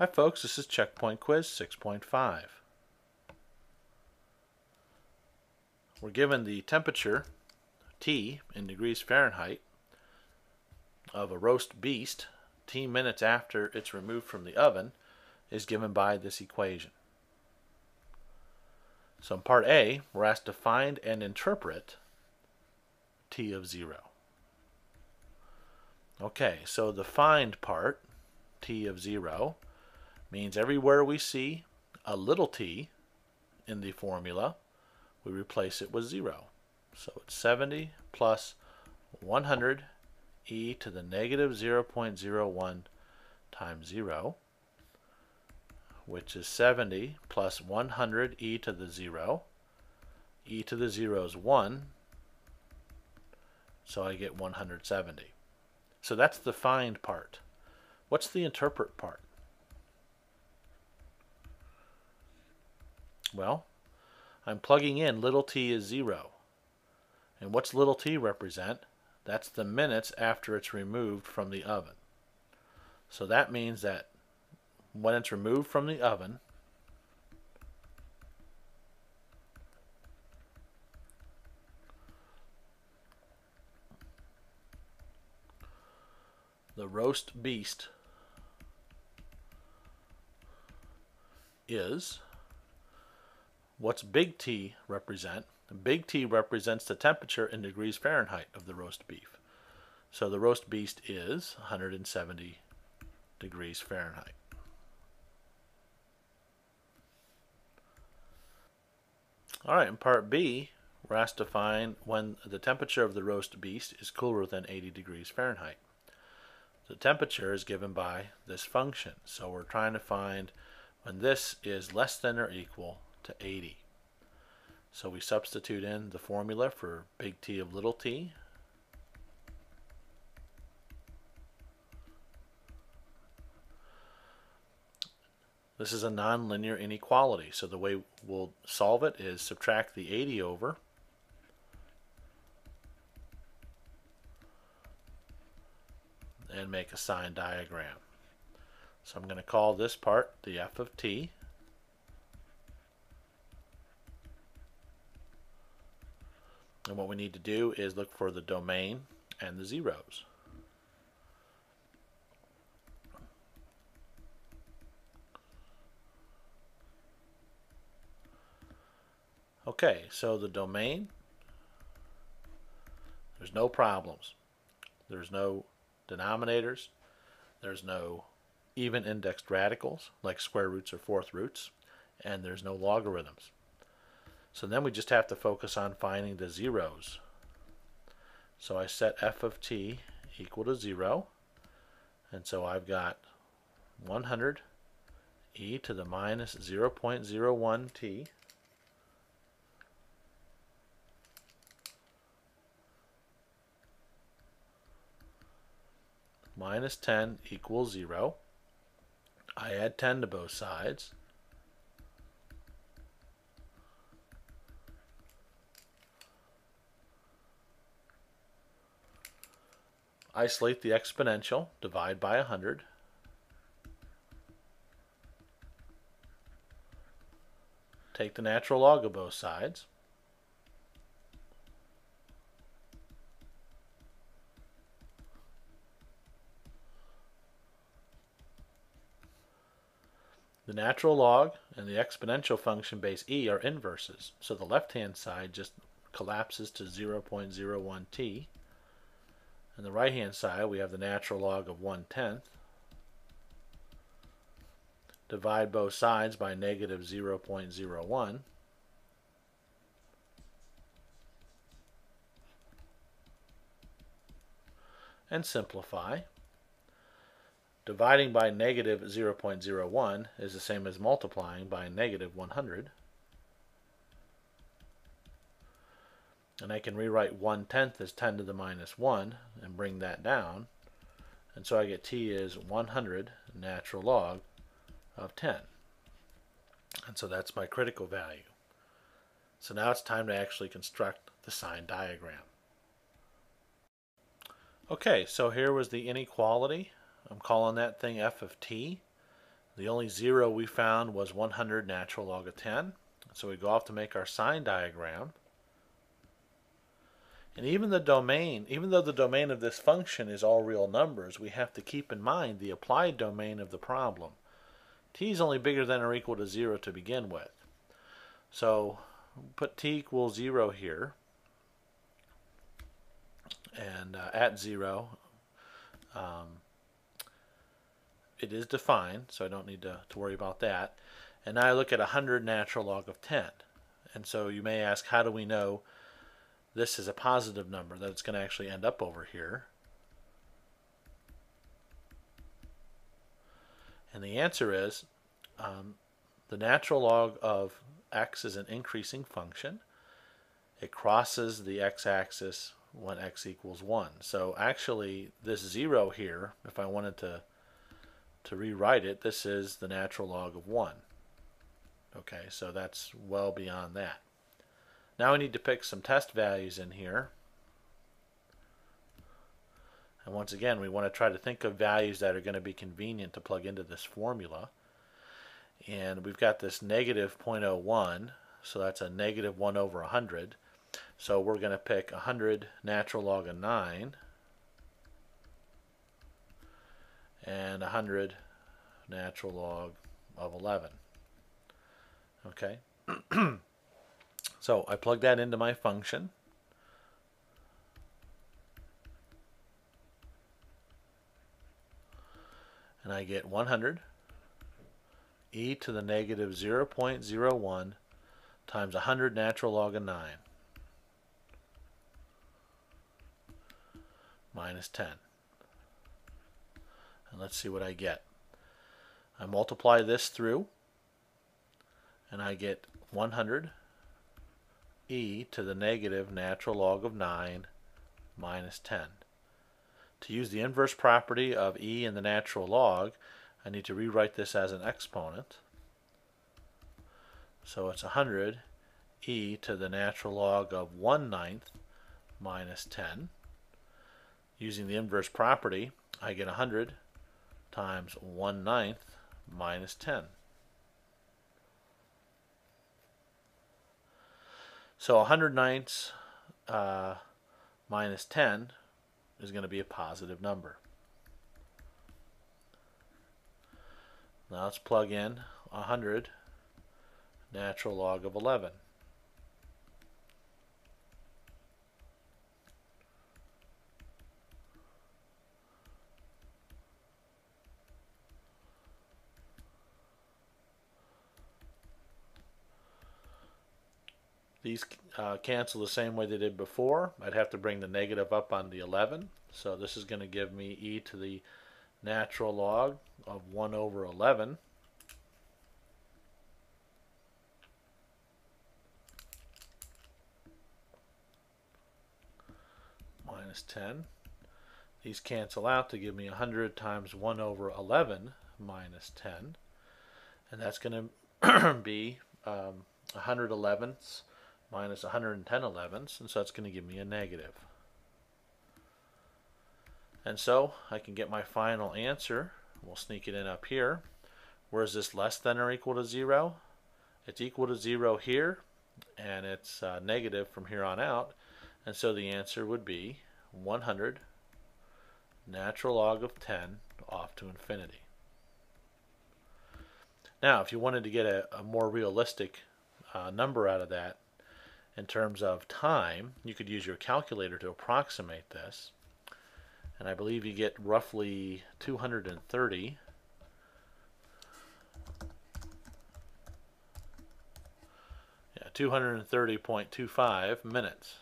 Hi folks, this is Checkpoint Quiz 6.5. We're given the temperature, T, in degrees Fahrenheit, of a roast beast T minutes after it's removed from the oven is given by this equation. So in part A, we're asked to find and interpret T of 0. Okay, so the find part, T of 0, means everywhere we see a little t in the formula, we replace it with 0. So it's 70 plus 100 e to the negative 0.01 times 0, which is 70 plus 100 e to the 0. e to the 0 is 1, so I get 170. So that's the find part. What's the interpret part? Well, I'm plugging in little t is 0. And what's little t represent? That's the minutes after it's removed from the oven. So that means that when it's removed from the oven, the roast beast is What's big T represent? Big T represents the temperature in degrees Fahrenheit of the roast beef. So the roast beast is 170 degrees Fahrenheit. All right, in part B, we're asked to find when the temperature of the roast beast is cooler than 80 degrees Fahrenheit. The temperature is given by this function. So we're trying to find when this is less than or equal to 80. So we substitute in the formula for big T of little t. This is a nonlinear inequality, so the way we'll solve it is subtract the 80 over and make a sign diagram. So I'm going to call this part the f of t. And what we need to do is look for the domain and the zeros. Okay, so the domain, there's no problems. There's no denominators. There's no even indexed radicals like square roots or fourth roots. And there's no logarithms. So then we just have to focus on finding the zeros. So I set f of t equal to 0. And so I've got 100 e to the minus 0.01 t minus 10 equals 0. I add 10 to both sides. Isolate the exponential, divide by 100. Take the natural log of both sides. The natural log and the exponential function base e are inverses, so the left-hand side just collapses to 0.01t. On the right-hand side, we have the natural log of 1 tenth. Divide both sides by negative 0.01. And simplify. Dividing by negative 0.01 is the same as multiplying by negative 100. And I can rewrite 1 tenth as 10 to the minus 1 and bring that down. And so I get t is 100 natural log of 10. And so that's my critical value. So now it's time to actually construct the sign diagram. Okay, so here was the inequality. I'm calling that thing f of t. The only zero we found was 100 natural log of 10. So we go off to make our sign diagram. And even the domain, even though the domain of this function is all real numbers, we have to keep in mind the applied domain of the problem. t is only bigger than or equal to 0 to begin with. So put t equals 0 here. And uh, at 0, um, it is defined, so I don't need to, to worry about that. And now I look at 100 natural log of 10. And so you may ask, how do we know this is a positive number, that it's going to actually end up over here? And the answer is um, the natural log of x is an increasing function. It crosses the x-axis when x equals 1. So actually, this 0 here, if I wanted to to rewrite it, this is the natural log of 1. Okay, so that's well beyond that. Now we need to pick some test values in here. And once again, we want to try to think of values that are going to be convenient to plug into this formula. And we've got this negative 0.01, so that's a negative 1 over 100. So we're going to pick 100 natural log of 9 and 100 natural log of 11. Okay, so I plug that into my function. And I get 100 e to the negative 0.01 times 100 natural log of 9 minus 10. And let's see what I get. I multiply this through and I get 100 e to the negative natural log of 9 minus 10. To use the inverse property of e in the natural log, I need to rewrite this as an exponent. So it's 100 e to the natural log of 1 ninth minus 10. Using the inverse property, I get 100 times 1 ninth minus 10. So 100 ninths uh, minus 10 is going to be a positive number. Now let's plug in 100 natural log of 11. These uh, cancel the same way they did before. I'd have to bring the negative up on the 11. So this is going to give me e to the natural log of 1 over 11. minus 10. These cancel out to give me 100 times 1 over 11 minus 10. And that's going to be um, 100 elevenths minus 110 elevenths, and so that's going to give me a negative. And so I can get my final answer. We'll sneak it in up here. Where is this less than or equal to 0? It's equal to 0 here, and it's uh, negative from here on out. And so the answer would be 100 natural log of 10 off to infinity. Now, if you wanted to get a, a more realistic uh, number out of that, in terms of time, you could use your calculator to approximate this. And I believe you get roughly 230 yeah, 230.25 minutes.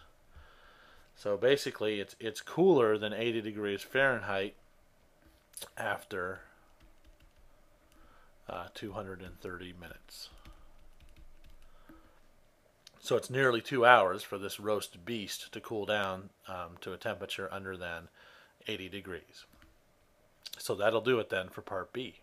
So basically it's it's cooler than 80 degrees Fahrenheit after uh, 230 minutes. So it's nearly two hours for this roast beast to cool down um, to a temperature under than 80 degrees. So that'll do it then for part B.